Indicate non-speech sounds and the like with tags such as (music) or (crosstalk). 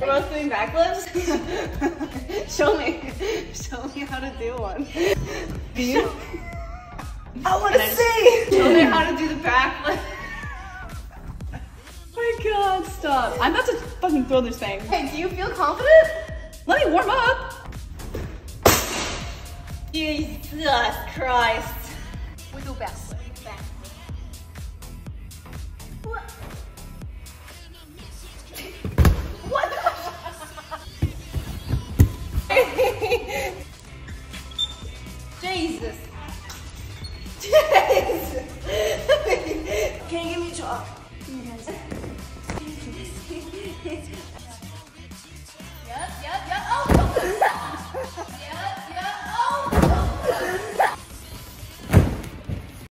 We're both doing backflips? (laughs) Show me. Show me how to do one. Do you? I want to see. Show me how to do the backflip. (laughs) my god, stop. I'm about to fucking throw this thing. Hey, do you feel confident? Let me warm up. Jesus Christ. We do backflips. Back. Jesus.